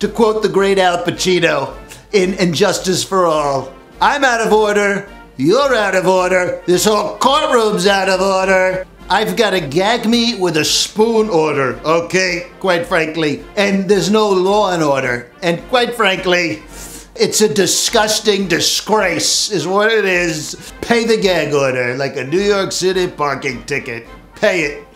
To quote the great Al Pacino in And Justice for All, I'm out of order, you're out of order, this whole courtroom's out of order. I've got a gag me with a spoon order, okay? Quite frankly. And there's no law and order. And quite frankly, it's a disgusting disgrace, is what it is. Pay the gag order like a New York City parking ticket. Pay it.